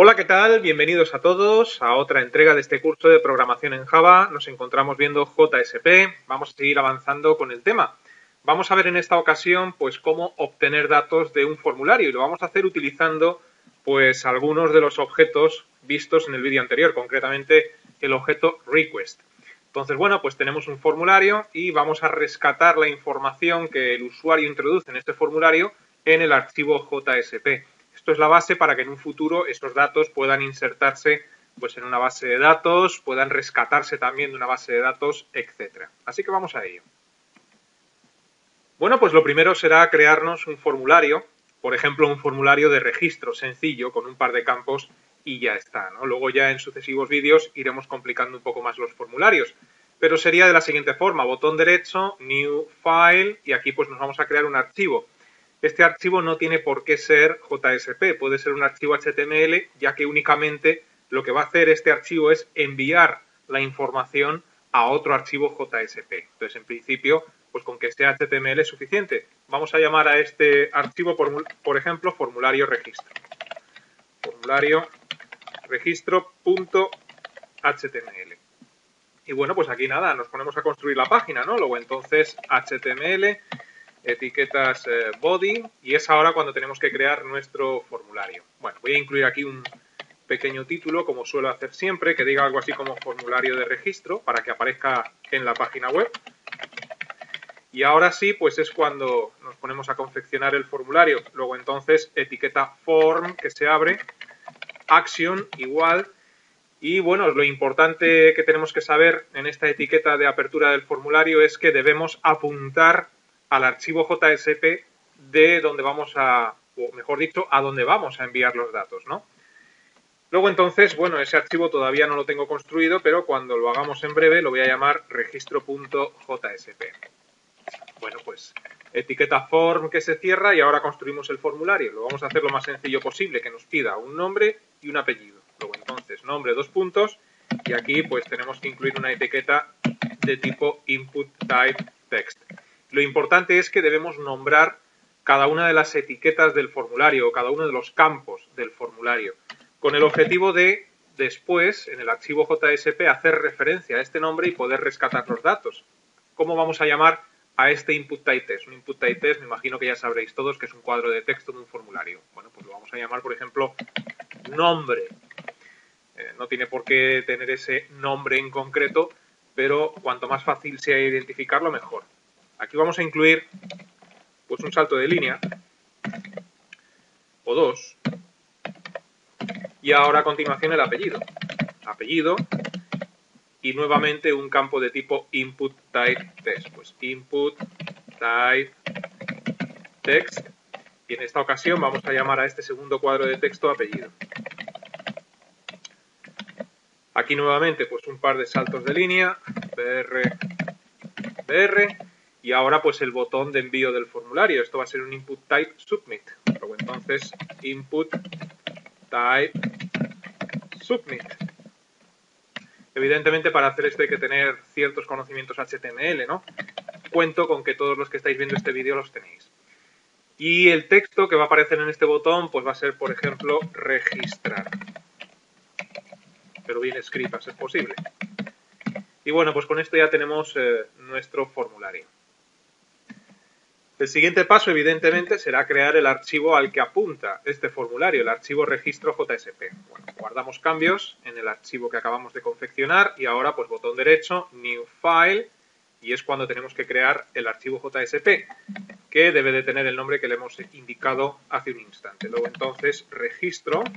Hola, ¿qué tal? Bienvenidos a todos a otra entrega de este curso de programación en Java. Nos encontramos viendo JSP. Vamos a seguir avanzando con el tema. Vamos a ver en esta ocasión pues cómo obtener datos de un formulario y lo vamos a hacer utilizando pues algunos de los objetos vistos en el vídeo anterior, concretamente el objeto request. Entonces, bueno, pues tenemos un formulario y vamos a rescatar la información que el usuario introduce en este formulario en el archivo JSP. Esto es la base para que en un futuro estos datos puedan insertarse pues, en una base de datos, puedan rescatarse también de una base de datos, etc. Así que vamos a ello. Bueno, pues lo primero será crearnos un formulario, por ejemplo, un formulario de registro sencillo con un par de campos y ya está. Luego ya en sucesivos vídeos iremos complicando un poco más los formularios. Pero sería de la siguiente forma, botón derecho, New File, y aquí pues nos vamos a crear un archivo. Este archivo no tiene por qué ser JSP, puede ser un archivo HTML, ya que únicamente lo que va a hacer este archivo es enviar la información a otro archivo JSP. Entonces, en principio, pues con que sea HTML es suficiente. Vamos a llamar a este archivo, por, por ejemplo, formulario registro. Formulario registro.html. Y bueno, pues aquí nada, nos ponemos a construir la página, ¿no? Luego entonces HTML etiquetas eh, body y es ahora cuando tenemos que crear nuestro formulario. Bueno, voy a incluir aquí un pequeño título, como suelo hacer siempre, que diga algo así como formulario de registro para que aparezca en la página web. Y ahora sí, pues es cuando nos ponemos a confeccionar el formulario. Luego entonces etiqueta form que se abre, action igual. Y bueno, lo importante que tenemos que saber en esta etiqueta de apertura del formulario es que debemos apuntar al archivo JSP de donde vamos a, o mejor dicho, a donde vamos a enviar los datos, ¿no? Luego entonces, bueno, ese archivo todavía no lo tengo construido, pero cuando lo hagamos en breve lo voy a llamar registro.jsp. Bueno, pues etiqueta form que se cierra y ahora construimos el formulario. Lo vamos a hacer lo más sencillo posible, que nos pida un nombre y un apellido. Luego entonces, nombre, dos puntos, y aquí pues tenemos que incluir una etiqueta de tipo input type text. Lo importante es que debemos nombrar cada una de las etiquetas del formulario o cada uno de los campos del formulario, con el objetivo de después, en el archivo JSP, hacer referencia a este nombre y poder rescatar los datos. ¿Cómo vamos a llamar a este input type test? Un input type test, me imagino que ya sabréis todos que es un cuadro de texto de un formulario. Bueno, pues lo vamos a llamar, por ejemplo, nombre. Eh, no tiene por qué tener ese nombre en concreto, pero cuanto más fácil sea identificarlo, mejor. Aquí vamos a incluir pues un salto de línea o dos y ahora a continuación el apellido. Apellido y nuevamente un campo de tipo input type text. Pues input type text y en esta ocasión vamos a llamar a este segundo cuadro de texto apellido. Aquí nuevamente pues un par de saltos de línea, br, br y ahora pues el botón de envío del formulario. Esto va a ser un input type submit. Entonces input type submit. Evidentemente para hacer esto hay que tener ciertos conocimientos HTML, ¿no? Cuento con que todos los que estáis viendo este vídeo los tenéis. Y el texto que va a aparecer en este botón pues va a ser, por ejemplo, registrar. Pero bien escrito, a ser posible. Y bueno, pues con esto ya tenemos eh, nuestro formulario. El siguiente paso, evidentemente, será crear el archivo al que apunta este formulario, el archivo registro JSP. Bueno, guardamos cambios en el archivo que acabamos de confeccionar y ahora, pues, botón derecho, New File, y es cuando tenemos que crear el archivo JSP, que debe de tener el nombre que le hemos indicado hace un instante. Luego, entonces, registro.jsp.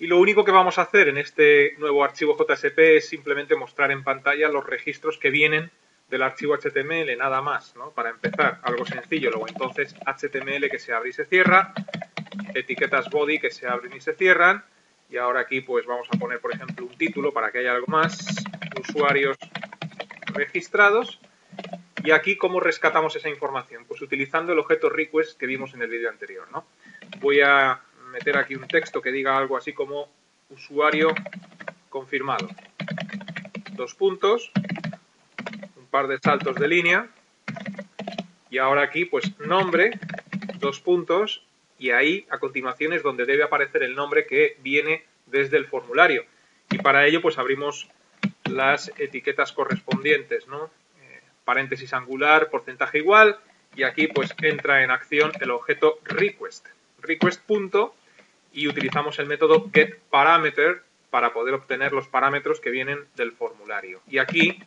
Y lo único que vamos a hacer en este nuevo archivo JSP es simplemente mostrar en pantalla los registros que vienen del archivo HTML, nada más, ¿no? Para empezar, algo sencillo, luego entonces HTML que se abre y se cierra, etiquetas body que se abren y se cierran, y ahora aquí pues vamos a poner, por ejemplo, un título para que haya algo más, usuarios registrados, y aquí cómo rescatamos esa información, pues utilizando el objeto request que vimos en el vídeo anterior, ¿no? Voy a meter aquí un texto que diga algo así como usuario confirmado. Dos puntos, un par de saltos de línea y ahora aquí pues nombre dos puntos, y ahí a continuación es donde debe aparecer el nombre que viene desde el formulario. Y para ello pues abrimos las etiquetas correspondientes, ¿no? Eh, paréntesis angular, porcentaje igual, y aquí pues entra en acción el objeto request. Request punto, y utilizamos el método getParameter para poder obtener los parámetros que vienen del formulario. Y aquí,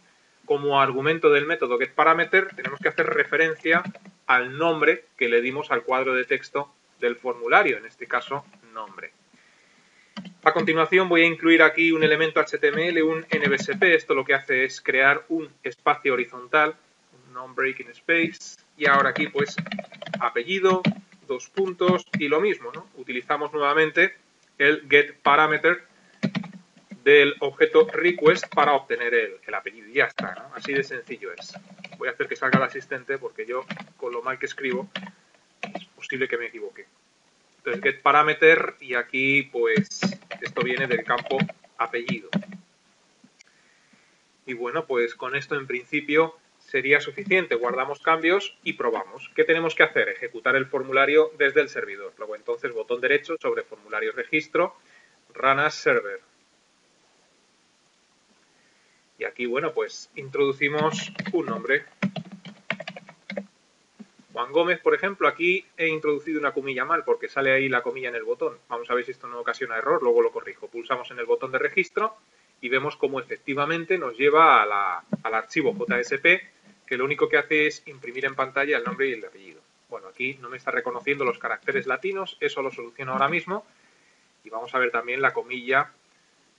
como argumento del método getParameter, tenemos que hacer referencia al nombre que le dimos al cuadro de texto del formulario, en este caso nombre. A continuación voy a incluir aquí un elemento HTML, un NBSP. Esto lo que hace es crear un espacio horizontal, un non-breaking space. Y ahora aquí pues apellido, dos puntos y lo mismo, ¿no? Utilizamos nuevamente el getParameter del objeto request para obtener el, apellido y ya está, ¿no? Así de sencillo es. Voy a hacer que salga el asistente porque yo con lo mal que escribo es posible que me equivoque. Entonces getParameter y aquí pues esto viene del campo apellido. Y bueno, pues con esto en principio sería suficiente. Guardamos cambios y probamos. ¿Qué tenemos que hacer? Ejecutar el formulario desde el servidor. Luego entonces botón derecho sobre formulario registro, run as server. Y aquí, bueno, pues introducimos un nombre. Juan Gómez, por ejemplo, aquí he introducido una comilla mal porque sale ahí la comilla en el botón. Vamos a ver si esto no ocasiona error, luego lo corrijo. Pulsamos en el botón de registro y vemos cómo efectivamente nos lleva al archivo JSP, que lo único que hace es imprimir en pantalla el nombre y el apellido. Bueno, aquí no me está reconociendo los caracteres latinos, eso lo soluciono ahora mismo. Y vamos a ver también la comilla,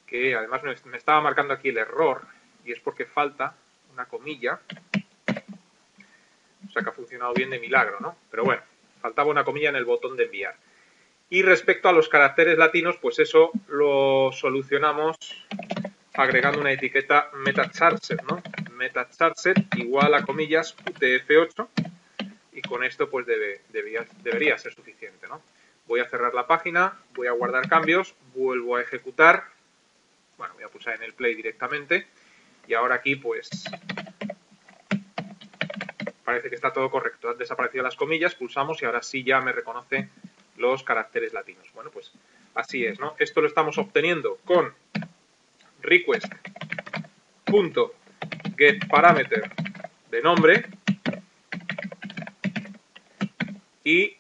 que además me estaba marcando aquí el error, y es porque falta una comilla. O sea que ha funcionado bien de milagro, ¿no? Pero bueno, faltaba una comilla en el botón de enviar. Y respecto a los caracteres latinos, pues eso lo solucionamos agregando una etiqueta metacharset, ¿no? Metacharset igual a comillas UTF-8 y con esto pues debe, debería, debería ser suficiente, ¿no? Voy a cerrar la página, voy a guardar cambios, vuelvo a ejecutar, bueno, voy a pulsar en el play directamente y ahora aquí pues parece que está todo correcto. Han desaparecido las comillas, pulsamos y ahora sí ya me reconoce los caracteres latinos. Bueno, pues así es, ¿no? Esto lo estamos obteniendo con request.getParameter de nombre y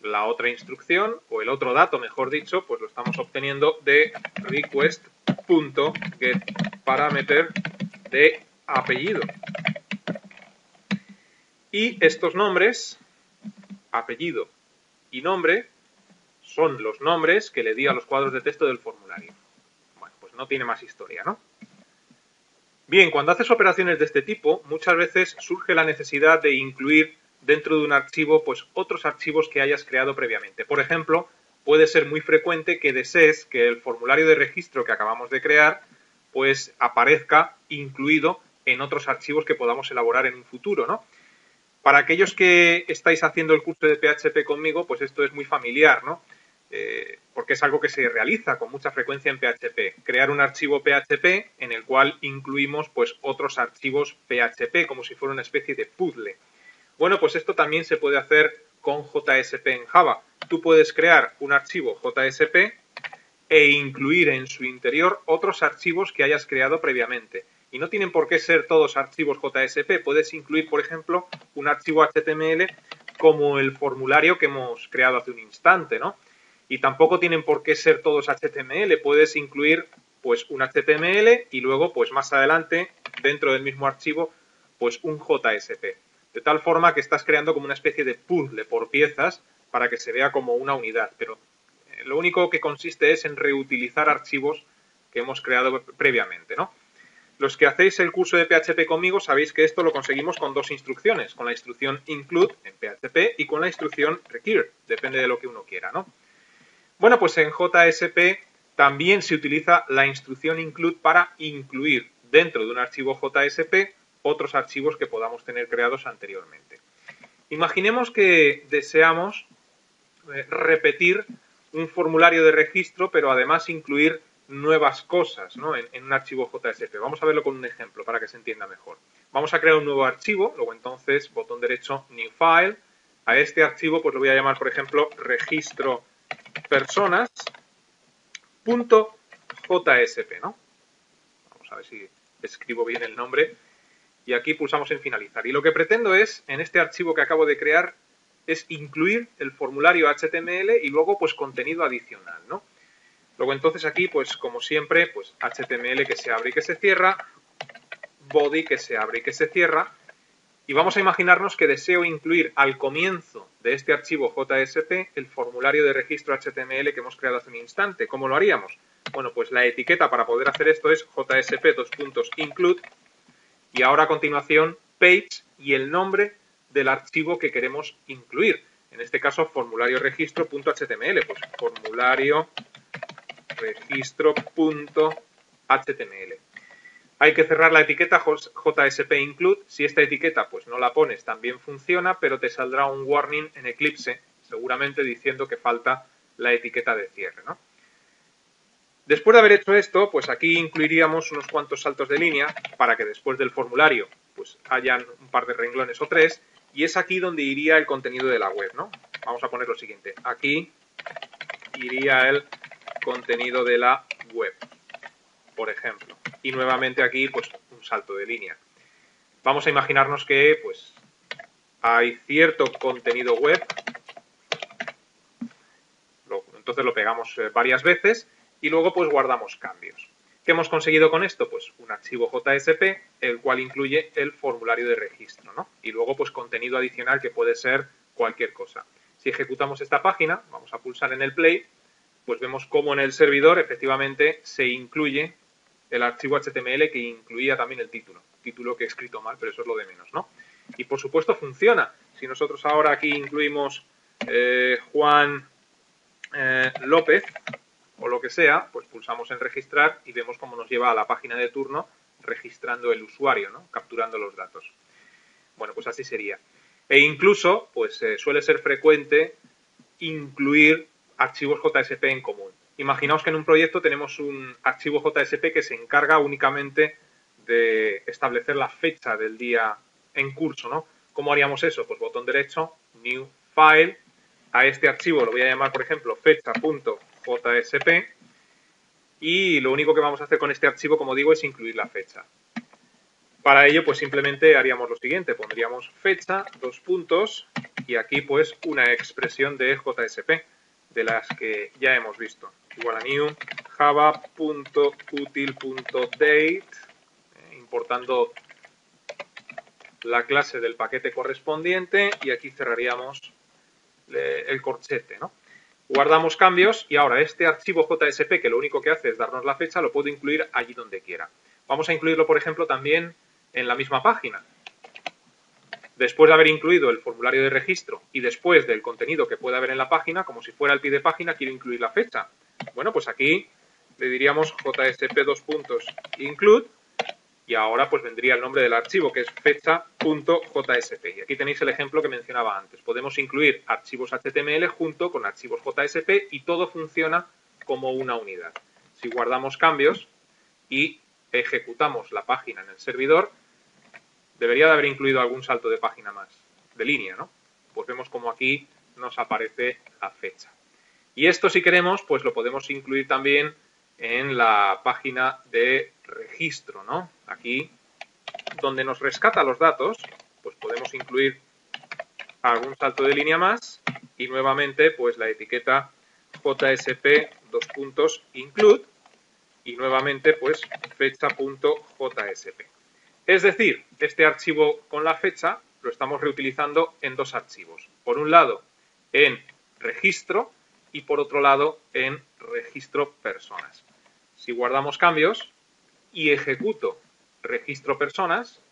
la otra instrucción, o el otro dato, mejor dicho, pues lo estamos obteniendo de request.getParameter de apellido. Y estos nombres, apellido y nombre, son los nombres que le di a los cuadros de texto del formulario. Bueno, pues no tiene más historia, ¿no? Bien, cuando haces operaciones de este tipo, muchas veces surge la necesidad de incluir dentro de un archivo pues otros archivos que hayas creado previamente. Por ejemplo, puede ser muy frecuente que desees que el formulario de registro que acabamos de crear pues aparezca incluido en otros archivos que podamos elaborar en un futuro, ¿no? Para aquellos que estáis haciendo el curso de PHP conmigo, pues esto es muy familiar, ¿no? Eh, porque es algo que se realiza con mucha frecuencia en PHP. Crear un archivo PHP en el cual incluimos pues otros archivos PHP, como si fuera una especie de puzzle. Bueno, pues esto también se puede hacer con JSP en Java. Tú puedes crear un archivo JSP e incluir en su interior otros archivos que hayas creado previamente. Y no tienen por qué ser todos archivos JSP. Puedes incluir, por ejemplo, un archivo HTML como el formulario que hemos creado hace un instante, ¿no? Y tampoco tienen por qué ser todos HTML. Puedes incluir, pues, un HTML y luego, pues, más adelante, dentro del mismo archivo, pues, un JSP. De tal forma que estás creando como una especie de puzzle por piezas para que se vea como una unidad. Pero lo único que consiste es en reutilizar archivos que hemos creado previamente, ¿no? Los que hacéis el curso de PHP conmigo sabéis que esto lo conseguimos con dos instrucciones, con la instrucción include en PHP y con la instrucción require, depende de lo que uno quiera, ¿no? Bueno, pues en JSP también se utiliza la instrucción include para incluir dentro de un archivo JSP otros archivos que podamos tener creados anteriormente. Imaginemos que deseamos eh, repetir un formulario de registro, pero además incluir nuevas cosas en, un archivo JSP. Vamos a verlo con un ejemplo para que se entienda mejor. Vamos a crear un nuevo archivo, luego entonces botón derecho New File, A este archivo pues lo voy a llamar, por ejemplo, registro personas.jsp, ¿no? Vamos a ver si escribo bien el nombre. Y aquí pulsamos en finalizar. Y lo que pretendo es, en este archivo que acabo de crear, es incluir el formulario HTML y luego pues contenido adicional, ¿no? Luego entonces aquí, pues como siempre, pues HTML que se abre y que se cierra, body que se abre y que se cierra, y vamos a imaginarnos que deseo incluir al comienzo de este archivo JSP el formulario de registro HTML que hemos creado hace un instante. ¿Cómo lo haríamos? Bueno, pues la etiqueta para poder hacer esto es jsp.include y ahora a continuación page y el nombre del archivo que queremos incluir. En este caso, formulario registro.html, pues formulario registro.html. Hay que cerrar la etiqueta JSP include. Si esta etiqueta pues no la pones también funciona, pero te saldrá un warning en Eclipse, seguramente diciendo que falta la etiqueta de cierre. Después de haber hecho esto, pues aquí incluiríamos unos cuantos saltos de línea para que después del formulario pues hayan un par de renglones o tres y es aquí donde iría el contenido de la web, ¿no? Vamos a poner lo siguiente. Aquí iría el contenido de la web, por ejemplo. Y nuevamente aquí, pues, un salto de línea. Vamos a imaginarnos que, pues, hay cierto contenido web. entonces lo pegamos eh, varias veces y luego, pues, guardamos cambios. ¿Qué hemos conseguido con esto? Pues un archivo JSP, el cual incluye el formulario de registro, ¿no? Y luego, pues, contenido adicional que puede ser cualquier cosa. Si ejecutamos esta página, vamos a pulsar en el play, pues vemos cómo en el servidor efectivamente se incluye el archivo HTML que incluía también el título. Título que he escrito mal, pero eso es lo de menos, ¿no? Y por supuesto funciona. Si nosotros ahora aquí incluimos eh, Juan eh, López o lo que sea, pues pulsamos en registrar y vemos cómo nos lleva a la página de turno registrando el usuario, ¿no? capturando los datos. Bueno, pues así sería. E incluso, pues eh, suele ser frecuente incluir archivos JSP en común. Imaginaos que en un proyecto tenemos un archivo JSP que se encarga únicamente de establecer la fecha del día en curso, ¿no? ¿Cómo haríamos eso? Pues botón derecho, New File, a este archivo lo voy a llamar, por ejemplo, fecha.jsp y lo único que vamos a hacer con este archivo, como digo, es incluir la fecha. Para ello, pues simplemente haríamos lo siguiente, pondríamos fecha, dos puntos, y aquí pues una expresión de JSP de las que ya hemos visto. Igual a new java.util.date, eh, importando la clase del paquete correspondiente y aquí cerraríamos el corchete, ¿no? Guardamos cambios y ahora este archivo JSP que lo único que hace es darnos la fecha lo puedo incluir allí donde quiera. Vamos a incluirlo, por ejemplo, también en la misma página después de haber incluido el formulario de registro y después del contenido que pueda haber en la página, como si fuera el pie de página, quiero incluir la fecha. Bueno, pues aquí le diríamos jsp2.include y ahora pues vendría el nombre del archivo que es fecha.jsp. Y aquí tenéis el ejemplo que mencionaba antes. Podemos incluir archivos HTML junto con archivos JSP y todo funciona como una unidad. Si guardamos cambios y ejecutamos la página en el servidor, debería de haber incluido algún salto de página más, de línea, ¿no? Pues vemos como aquí nos aparece la fecha. Y esto si queremos, pues lo podemos incluir también en la página de registro, ¿no? Aquí, donde nos rescata los datos, pues podemos incluir algún salto de línea más y nuevamente pues la etiqueta JSP dos puntos include y nuevamente pues fecha.jsp. Es decir, este archivo con la fecha lo estamos reutilizando en dos archivos. Por un lado, en registro y por otro lado, en registro personas. Si guardamos cambios y ejecuto registro personas,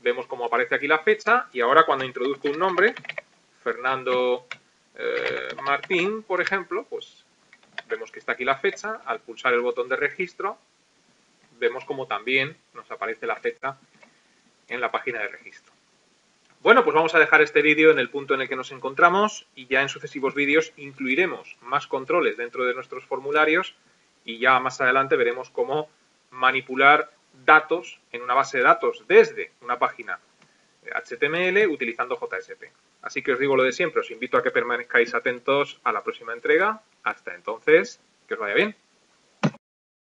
vemos cómo aparece aquí la fecha y ahora cuando introduzco un nombre, Fernando eh, Martín, por ejemplo, pues vemos que está aquí la fecha. Al pulsar el botón de registro, vemos como también nos aparece la fecha en la página de registro. Bueno, pues vamos a dejar este vídeo en el punto en el que nos encontramos y ya en sucesivos vídeos incluiremos más controles dentro de nuestros formularios y ya más adelante veremos cómo manipular datos en una base de datos desde una página HTML utilizando JSP. Así que os digo lo de siempre, os invito a que permanezcáis atentos a la próxima entrega. Hasta entonces, que os vaya bien.